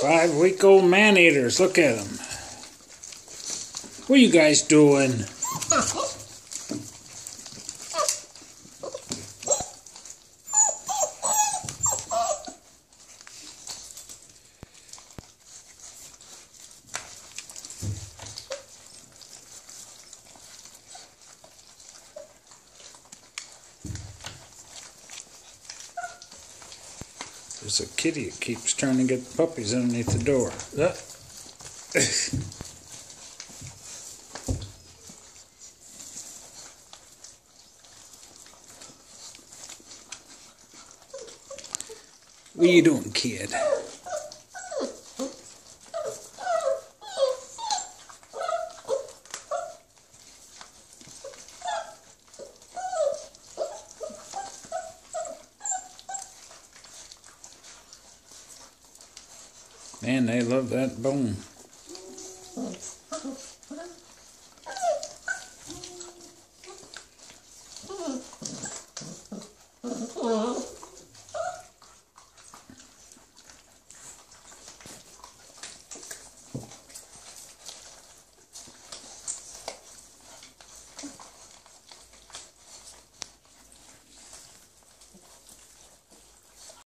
Five week old man eaters. Look at them. What are you guys doing? There's a kitty that keeps trying to get puppies underneath the door. Uh. what are you doing, kid? Man, they love that bone.